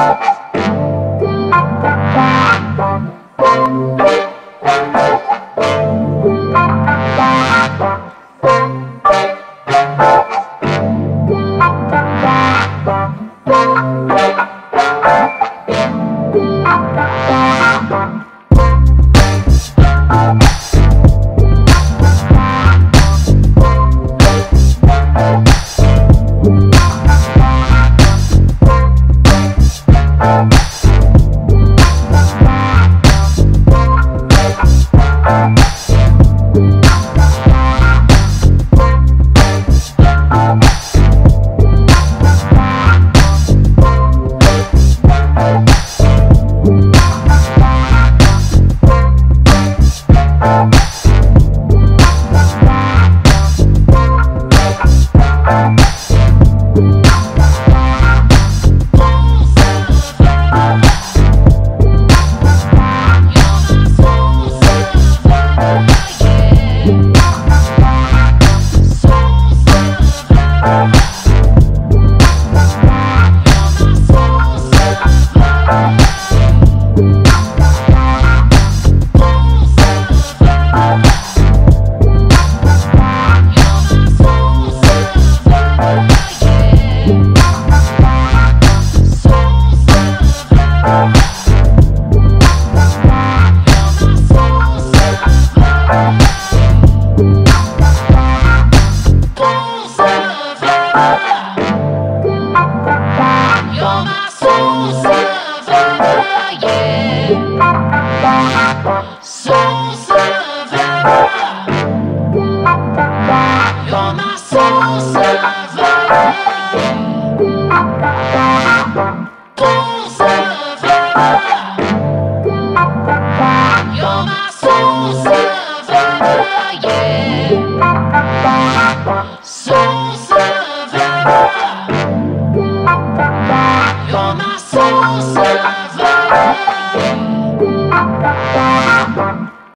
Oh,